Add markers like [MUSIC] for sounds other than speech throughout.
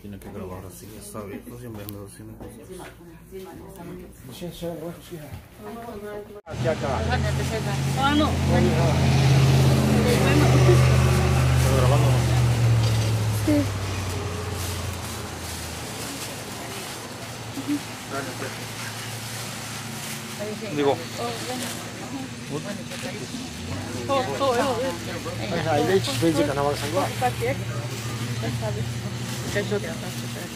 Tiene que grabar así, haciendo cosas. Estoy grabando. Sí. Gracias. Digo. Ahí veis, veis que no va a salvar. Muchas gracias.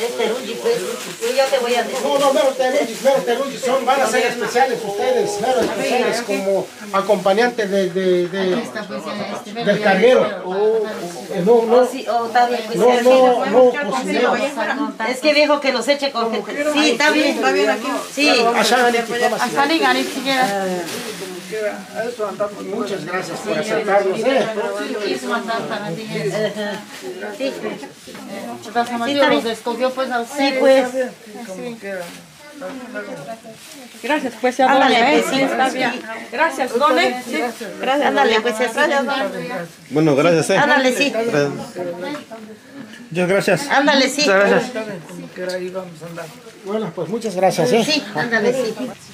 Es Teruji, pues. Te voy a decir. No, no, mero Teruji, mero Son, van a ser especiales ustedes, mero especiales como acompañante de, del carguero. Oh, eh, no, no. No, no. Es que dijo que los eche con gente. Sí, está bien. Está bien aquí. Sí. Asani, Gani, si quieras. Ah. Muchas gracias por aceptarnos. Sí, sí, ¿eh? sí yo pues, pues. pues. a ah, usted. Gracias, pues, pues está bien. Gracias, Gracias. Bueno, gracias, eh. Ándale, sí. Muchas gracias. Ándale, sí. Muchas gracias. Bueno, pues, muchas gracias. ¿eh? Sí, sí.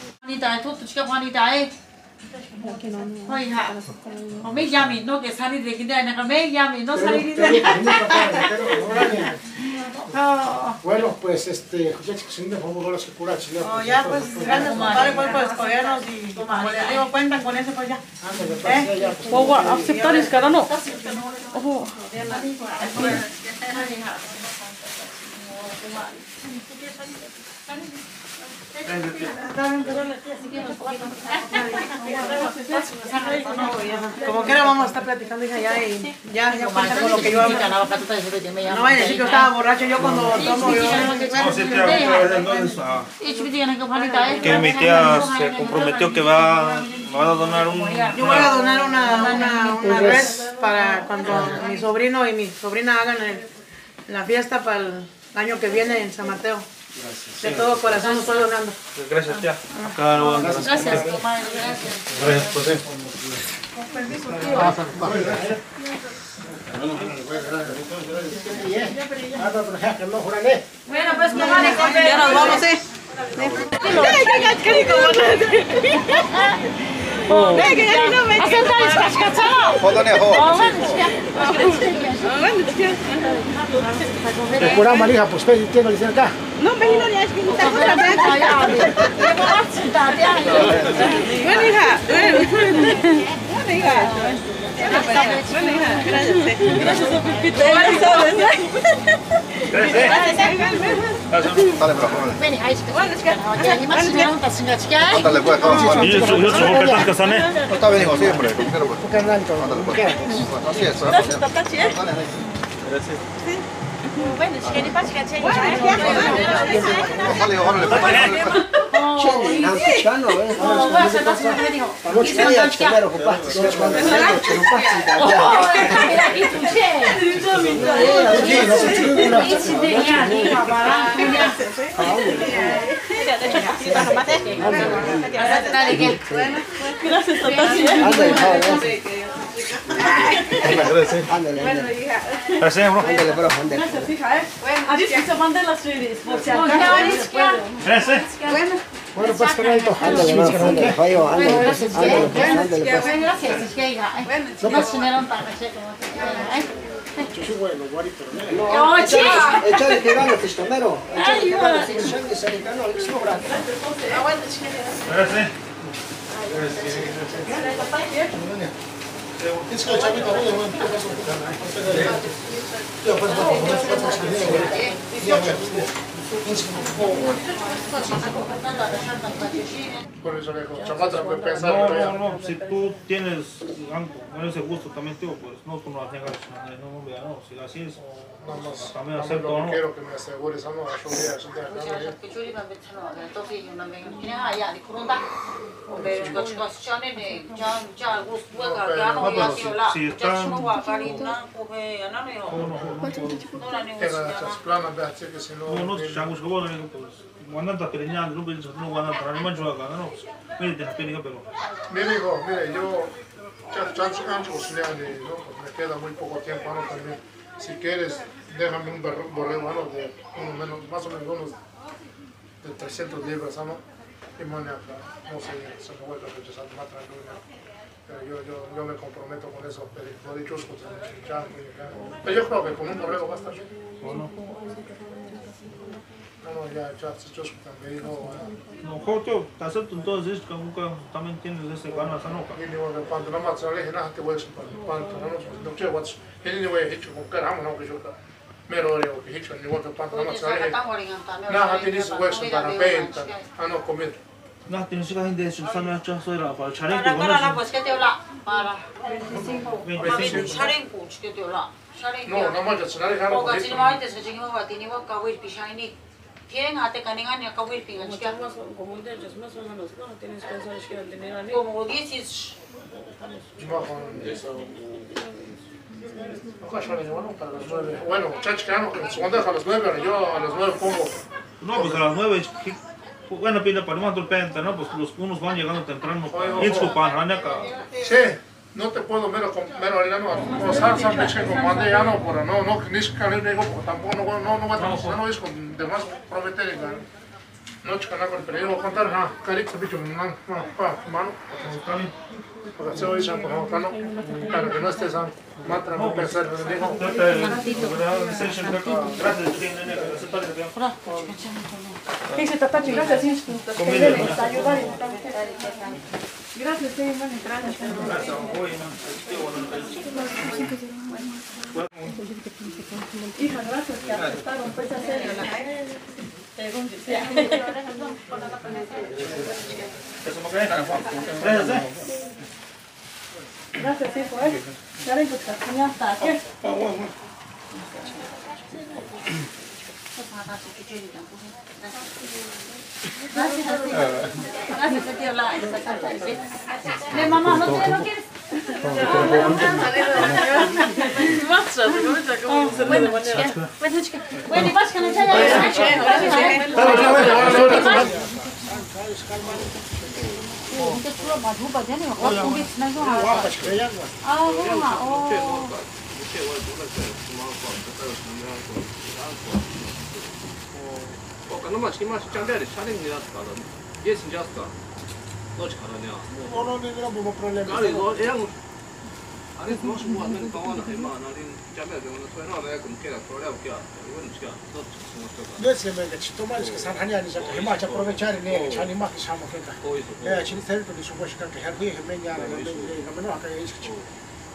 Bueno, pues este, José los que cura Chile. Ya, pues, gracias, compadre, pues, por y como les digo, cuentan con eso, pues ya. ¿Eh? Pues, aceptar es no. Ojo. Como quiera vamos a estar platicando hija ya y ya, ya cuenta con lo que yo hago. No vaya a decir que yo estaba borracho yo cuando tomo yo. Que mi tía se comprometió que va, me va a donar un... Yo voy a donar una, una, una res para cuando mi sobrino y mi sobrina hagan el- la fiesta para el año que viene en San Mateo. De todo corazón estoy donando. Gracias, tía. Acá lo van a Gracias, comadre, gracias. Gracias, no juran, eh. Bueno, pues comadre, Ya nos vamos, ¿eh? Procurar uma liga não, os não, e ter uma cá? Não, bem, não, acho que não está com a beca. Eu vou lá te dar, Uma liga. Bueno, hija. Bueno, hija, gracias. Gracias, Pepito. Dale, pero jóvenes. Bueno, ahí está. Ya, ni más si me han pasado, chica. Ándale, pues, vamos, bueno. Y eso, yo supongo que están casando, ¿eh? No está bien, hijo, siempre. Como quiera, pues. Porque andan con Ándale, Gracias, Gracias, hija. ¿eh? Así se mandan las redes. Gracias. Bueno, pues correcto. Ándale, no, ándale, fallo, ándale, pues, ándale, pues, ándale, pues. Bueno, gracias, hija. No se me rompa, no sé cómo se llama, ¿eh? No, échale que ganas, Tistomero. Échale que por eso le dijo, pues, pensar. No, no, no, si tú tienes ese gusto también, tío, pues no, tú no la tengas, no, no, no, si así es, no, no, pues, también acepto, ¿no? quiero que me asegures, ¿no? Yo voy a asuntar acá. Si no, no, pues, la pero, Mire, hijo, mire, yo. Ancho, ¿no? Pues me queda muy poco tiempo, ¿no? También. Si quieres, déjame un borre- borrego, ¿no? De uno menos, más o menos unos de 300 libras, ¿no? Y mañana, no sé, se me vuelve a rechazar más tranquilo. ¿no? Pero yo, yo, yo me comprometo con eso, pero lo dicho es. Pero yo creo que con un borrego basta. o Mokoto, tasat tuntos is kamu kan tamen tin les no no no No, No, no no. Tienen caningan ya kawir como ¿no? Tienes que tener a Como diez. Bueno, que su onda a las nueve, yo a las nueve pongo. No, pues a las nueve. Bueno, pila para el penta, ¿no? Pues los unos van llegando temprano. Su pan, ¿no? Sí no te puedo mero con mero harina no, o salsa leche con mande ya no, no, no, ni siquiera le digo, porque tampoco no, no, no, no, no es con demás prometer. No, chica, no, pero yo a contar, no, carito, bicho, no, no, pa, mano, porque se oye san, como cano, para que no estés san, matra, no pensar, es. Ayudar Gracias, sí, bueno, gracias. Hija, gracias que aceptaron pues hacer según decía. Gracias, hijo, eh. Ya le gusta, ya está, ¿qué? Gracias, te quiero la De mamá, ¿no te no quieres? Bueno, chica. Bueno, y vas con el no más, ni más, cambiar, salen de las caras. Y es ya está. No es cara, no. No, no, no, 아까 놈아 신마 십장대를 차등이었다. 얘 진짜였다. 너 잘하냐? 원어민이라 뭐 그러려면. 아니 너 애랑 아니 너 신고 안 되는 방안은 얼마 안 하린 짜매 되는 소리나 내가 금캐가 그러려 볼게. 이건 진짜 너 정말 내 세면에 집도만 이렇게 산 아니 아니 자꾸 얼마 자 프로베차리네. 자니 막 사먹겠다. 예, 진짜 셀프도 수고시간 그 해보이 해면이 하나 근데 이러면 아까 얘기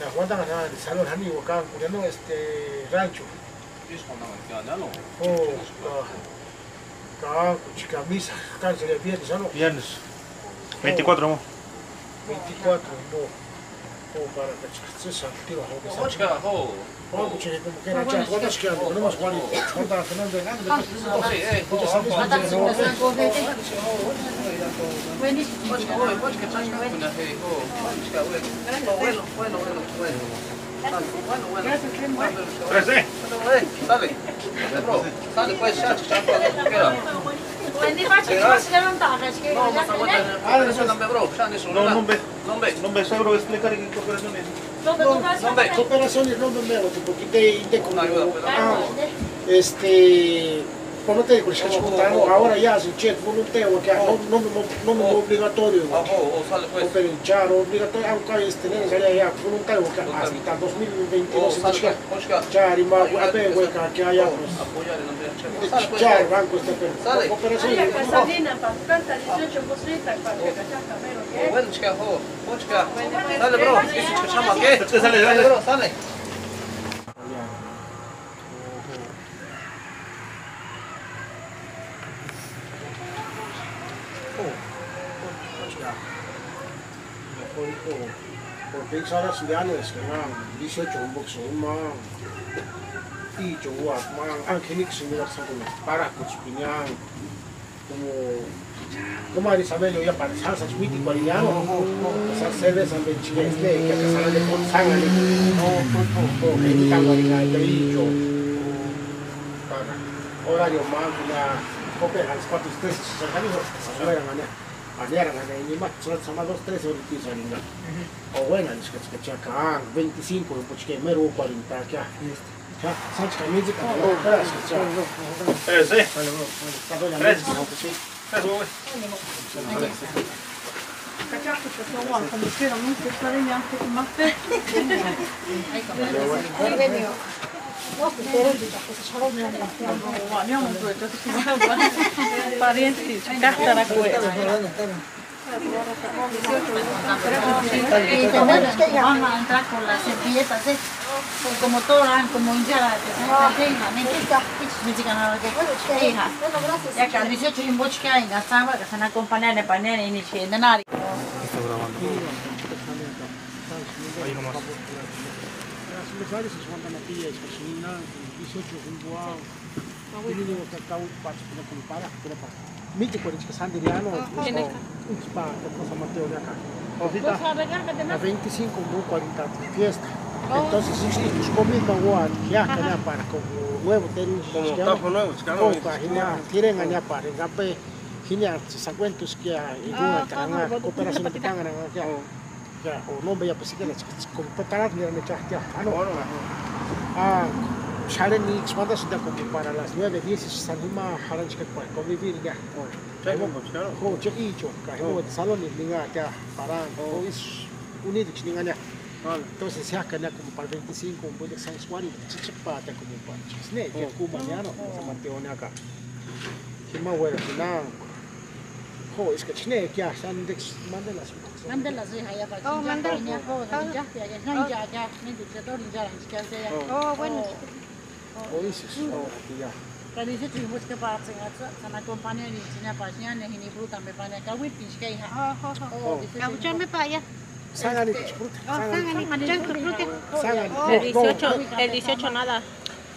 nam da je nade, Ej, ej, ho, sam ho. Atak si da sam kohe. Veni. Očka, oj, počka, počka, kuna, hej, ho. Očka, uvek. Bueno, bueno, bueno, bueno. Bueno, bueno. Tres, eh. Oye, como que era echar cuentas que lo tenemos cuál es. Cuenta, tenemos de grande. Bueno, no, no, no, non be, Non be. non be, seguro esplicare che cooperazione è. Dove tu vai? Non be. Cooperaciones no me mero, tipo, que te, te ayuda, ah, este, por no te digo, es que ahora ya, si chet, voluntario, que no, no, no, no, no, obligatorio, Ah, ho, ho, sale, pues. Cooperare, obligatorio, aunque este, ne, sería ya, voluntario, que hasta 2022, Ho, se sale, dice, pues. Očka. ya, rima, a ver, güey, que haya, pues, Apoyare, non be. Sale, pues. ya, el banco este, pero, Sale. cooperaciones, Bueno, čka, ho, počka. Sale, bro, istička čama, ke? Es que sale, Sale, sale. bro, sale. por pensar a ciudadanos que van 18 un boxeo man y yo wa man anche ni que mira sa como para cuspinyan como como a Isabel ya para salsa y guariano esa sede san benchines de que acá sale de con sangre no o que ni tan guariga de yo para horario man la copia las cuatro tres se organizó se verán mañana mañana mañana y más son sama dos tres horas y salinga o bueno es que es que chaca 25 pues que mero 40 ya ya sabes que me dice que no pero es que ya Tres, eh. está doña Tres. sí Tres, güey. Como quiera, no se sabe ya que más te. Pariente, cástara cueva. Y tenemos que van a entrar con las servilletas, como todas, como indianas, que se mantengan. Me digan ahora que hija. Ya que al 18 en bochca y gastaba, que se van a acompañar en panel y ni si de nadie. Los bares se van a pillar, es que si no, 18 rumbo a... Y digo que acá un pacho que no como para, pero para. Mite por que San que Mateo de acá. A 25 un 40 de fiesta. Entonces, si tus comidas guay, ya que ya para como nuevo tenis, Como tapo nuevo, es que no. Oh, pa, hinya, tiren allá para, ngape, hinya, sa cuentos que hay, y una taranga, cooperación de tangan, ya, no sí que las, como pataras, mira, me echaste, no, ah, salen ni expandas de como para las 9, 10, se anima jalan que convivir ya, oh, che icho, ka, oh, salón ni linga, ya, para, oh, es unido, chinga, ya, entonces se hace como para el 25, un buen San Juan, chichipata como para chisne, que como mañana, se mantiene acá. Que más bueno, que nada. Jo, es que chisne, que ya, San Dex, manda las Haya ba. Oh, mandela. Ya ko, ya ya ya ya ya ya, ni tu se tori ya, es. Oh, bueno. Oh, ya. Kali se tu busca pa tsinga tsa, sana kompanya ni tsinya pa nya ne hini bruta me pa ne ka wit pis kai ha. Oh. Sangani. El 18, el 18 nada.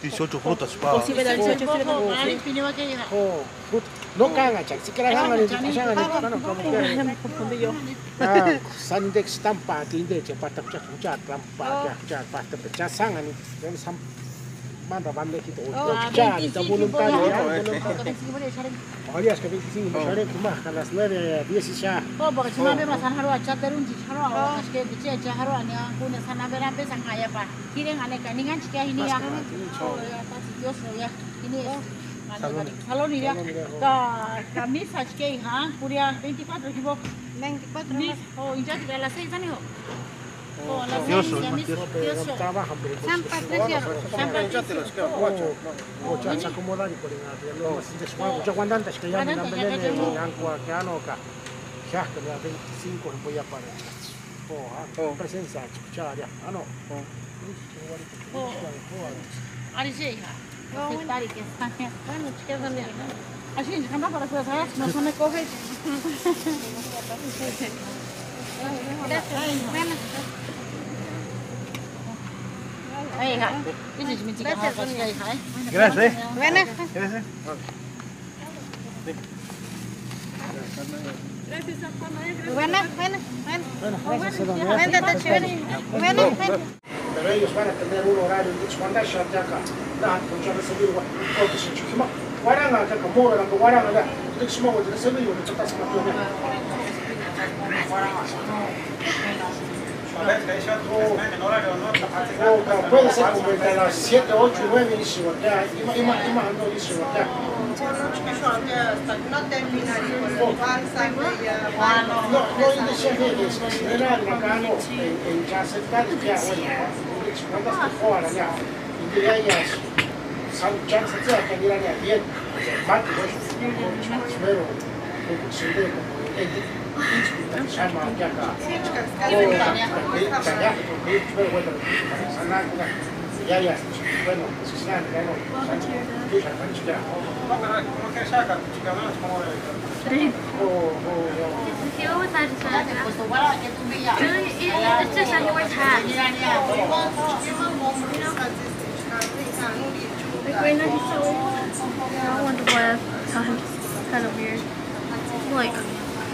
18 frutas, pa. Posible del 18 sí le Oh, pongo. ari pini wa kai ha. Oh, fruta. No caga, chak, si quieres sangani, sangani, bueno, como que. Me confundí yo. Ah, San Dex tampa, tinde, che, pata, chak, chak, tampa, chak, chak, pata, chak, sangani, dan sam, manda bande kita, oh, chak, kita voluntario, ya, voluntario. Oye, es que 25, me lloré, más, a las 9, 10 ya. Oh, porque si no me pasan haro acha terun ji haro, es que dice acha haro anya kuna sana bera be sang haya pa. Kiren ane kaningan chika ini ya. Oh, ya pas Dios ya. Ini Salón ya. Ka camisa chike ha, puria 24 kibo. 24 Ni, oh, ya de las 6 ani ho. Mafioso, 6 ya mis mafioso. mafioso. Trabajan, pero San Patricio. San Patricio. o cha cha como la por la que ya me dan ka ya que la 25 no voy a parar oh presencia escuchar ya ah no. [LAUGHS] Así, jamás para que sabes, no se me coge. [LAUGHS] [LAUGHS] Gracias. Bueno. Ay, hija. Dice que me chica, hija, hija, hija. Gracias. Ven, eh. Gracias. Ven, ven, ven. Ven, está chévere. Ven, ven. Pero ellos van a tener un horario, entonces cuando hay shot acá, la mucha vez se digo, porque se chuma, guaranga acá como la que guaranga la, entonces como que se digo, que está haciendo todo. O puede ser como entre las 7, 8, 9 y 5, ya, ima, ima, ima, no, y 5, ya. No, no, y decía que era el bacano en, en ya aceptar, ya, bueno, cuando estás fuera, ya, y ya, ya, san, chance, ya, que ya, ya, bien, mate, pues, pero, como se ve, como, el, llama, ya, acá, ya, ya, bueno, si se dan, ya no, ya, ya, o, o, He always had his hand out. Pues tu guarda que tu villa. Really, it, it's just like he always has. Mira, mira. Like right now he's so I wonder why I tell him it's kind of weird. Like,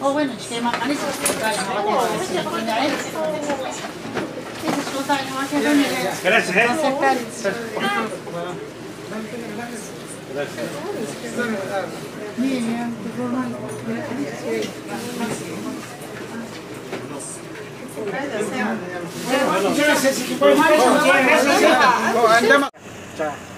sabe que se ha hecho Yeah, una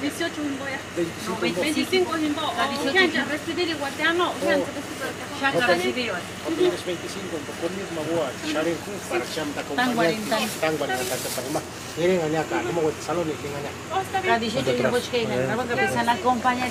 18 bin 25, 25 Ya misma para acá, como salón y que acompañar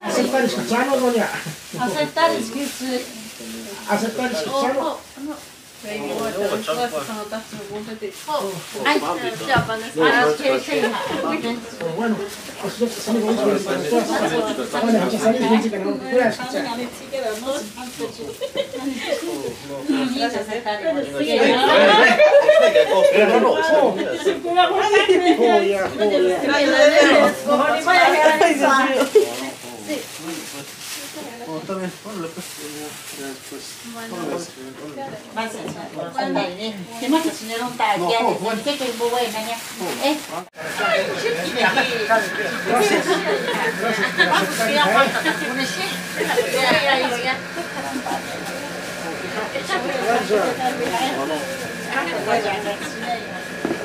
Aceptar doña. Aceptar Aceptar Bueno,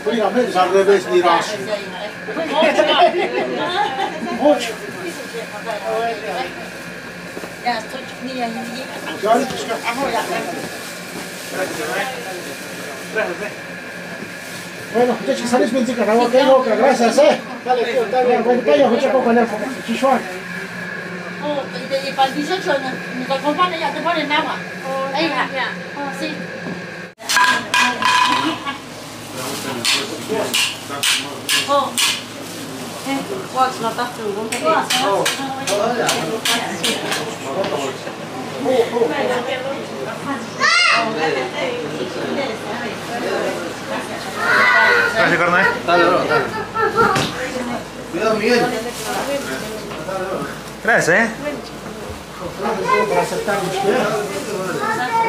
pues yo que salgo de eso, bueno, ya. Salí, dice Bueno, ya que salís bien, chica, no, ok, no, que gracias, eh. Dale, tío, está bien, bueno, vaya, mucho poco en el chichuan. Oh, y de- y para el 18 nos, nos acompaña ya te ponen agua. Ahí, hija. Oh, Tá olla tahtunut, kun te Gracias, carnal. Dale, bro, dale. Cuidado, Miguel. tá eh. Para aceptar usted.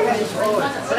Gracias por aceptar.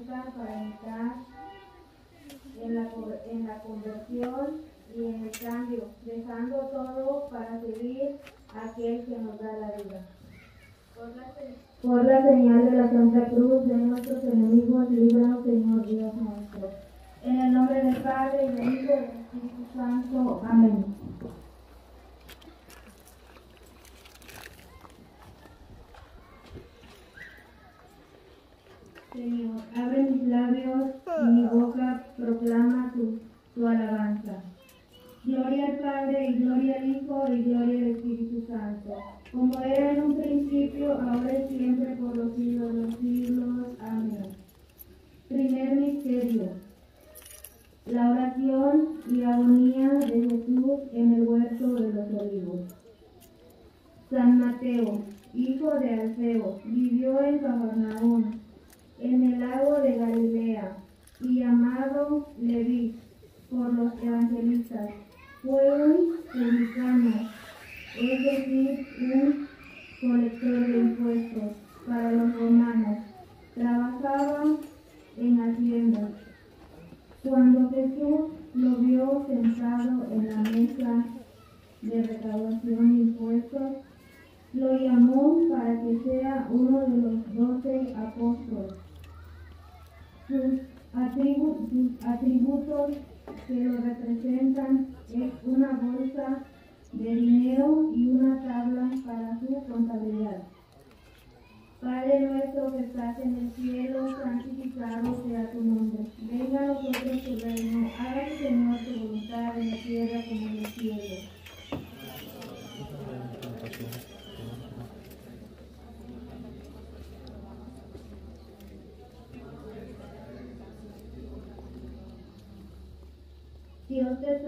para entrar en la, en la conversión y en el cambio, dejando todo para seguir a aquel que nos da la vida. Por la, se- por la señal de la Santa Cruz de nuestros enemigos, líbranos, Señor Dios nuestro. En el nombre del Padre, y del Hijo y del Espíritu Santo. Amén. Señor, abre mis labios y mi boca proclama tu, tu alabanza. Gloria al Padre, y gloria al Hijo, y gloria al Espíritu Santo, como era en un principio, ahora y siempre, por los siglos de los siglos. Amén. Primer misterio. La oración y agonía de Jesús en el huerto de los olivos. San Mateo, hijo de Alfeo, vivió en Cafarnaúm, en el lago de Galilea, y llamado Leví por los evangelistas. Fue un publicano, es decir, un colector de impuestos para los romanos. Trabajaba en haciendas. Cuando Jesús lo vio sentado en la mesa de recaudación de impuestos, lo llamó para que sea uno de los doce apóstoles. Sus, atribu- atributos que lo representan es una bolsa de dinero y una tabla para su contabilidad. Padre nuestro que estás en el cielo, santificado sea tu nombre. Venga a nosotros tu reino, hágase Señor tu voluntad en la tierra como en el cielo.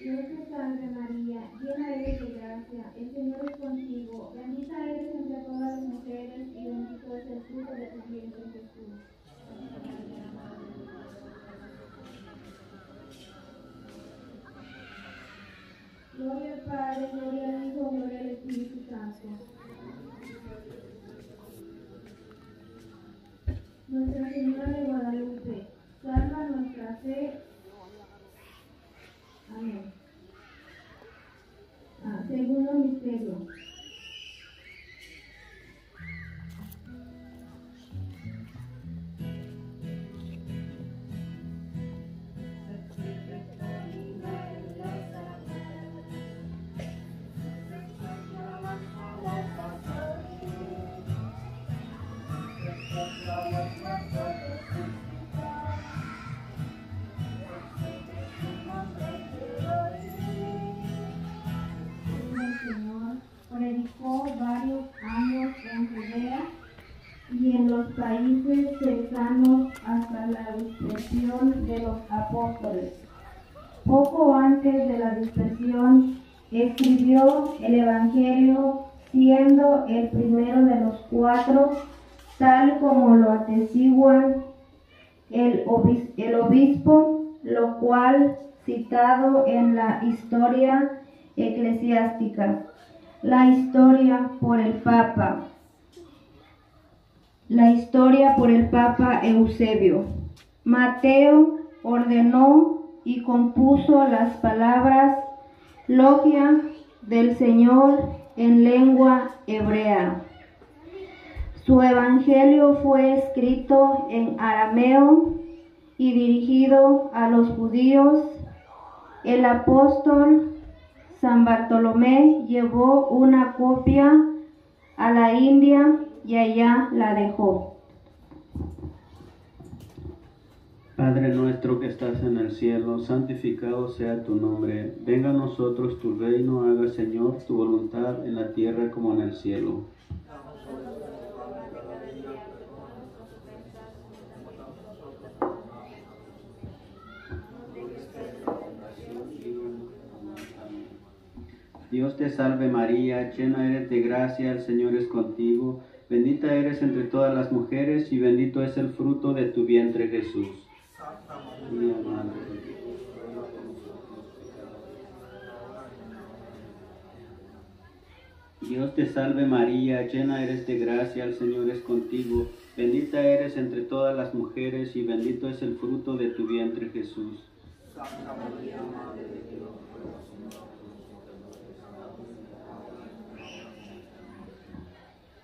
Dios Salve María, llena eres de gracia, el Señor es contigo, bendita eres entre todas las mujeres y bendito es el fruto de tu vientre Jesús. Gloria al Padre, gloria al Hijo, gloria al Espíritu Santo. Nuestra Señora de Guadalupe, salva nuestra fe. Amén. Ah, segundo misterio. Predicó varios años en Judea y en los países cercanos hasta la dispersión de los apóstoles. Poco antes de la dispersión, escribió el Evangelio siendo el primero de los cuatro, tal como lo atestiguan el, el obispo, lo cual citado en la historia eclesiástica, la historia por el Papa, la historia por el Papa Eusebio. Mateo ordenó y compuso las palabras logia del Señor en lengua hebrea. Su evangelio fue escrito en arameo y dirigido a los judíos. El apóstol San Bartolomé llevó una copia a la India y allá la dejó. Padre nuestro que estás en el cielo, santificado sea tu nombre. Venga a nosotros tu reino, haga Señor tu voluntad en la tierra como en el cielo. Dios te salve María, llena eres de gracia, el Señor es contigo. Bendita eres entre todas las mujeres y bendito es el fruto de tu vientre Jesús. María, Madre de Dios, te salve María, llena eres de gracia, el Señor es contigo. Bendita eres entre todas las mujeres y bendito es el fruto de tu vientre Jesús. Dios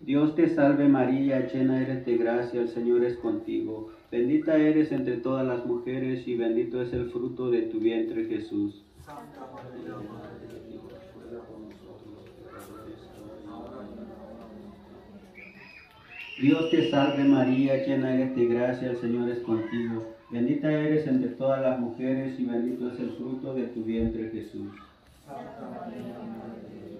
Dios te salve María, llena eres de gracia, el Señor es contigo. Bendita eres entre todas las mujeres y bendito es el fruto de tu vientre Jesús. Dios te salve María, llena eres de gracia, el Señor es contigo. Bendita eres entre todas las mujeres y bendito es el fruto de tu vientre Jesús. Dios